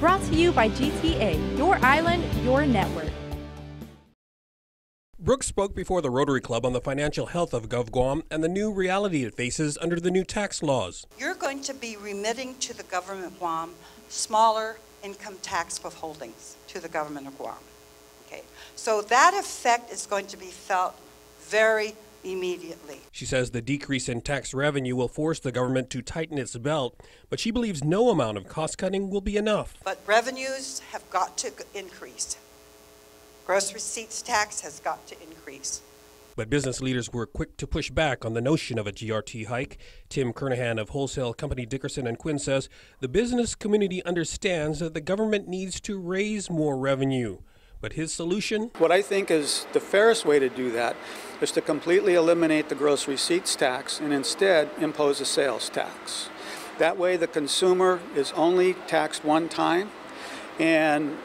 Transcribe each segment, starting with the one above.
Brought to you by GTA, your island, your network. Brooks spoke before the Rotary Club on the financial health of Gov Guam and the new reality it faces under the new tax laws. You're going to be remitting to the government of Guam smaller income tax withholdings to the government of Guam. Okay, so that effect is going to be felt very immediately. She says the decrease in tax revenue will force the government to tighten its belt, but she believes no amount of cost cutting will be enough. But revenues have got to increase. Gross receipts tax has got to increase. But business leaders were quick to push back on the notion of a GRT hike. Tim Kernahan of wholesale company Dickerson and Quinn says the business community understands that the government needs to raise more revenue. But his solution? What I think is the fairest way to do that is to completely eliminate the gross receipts tax and instead impose a sales tax. That way, the consumer is only taxed one time, and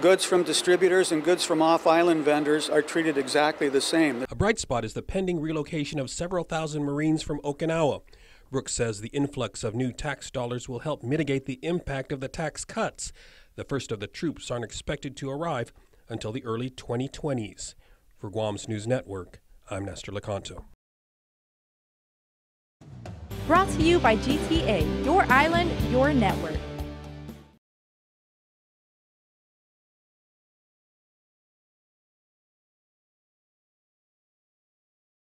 goods from distributors and goods from off island vendors are treated exactly the same. A bright spot is the pending relocation of several thousand Marines from Okinawa. Brooks says the influx of new tax dollars will help mitigate the impact of the tax cuts. The first of the troops aren't expected to arrive until the early 2020s. For Guam's News Network, I'm Nestor Licanto. Brought to you by GTA, your island, your network.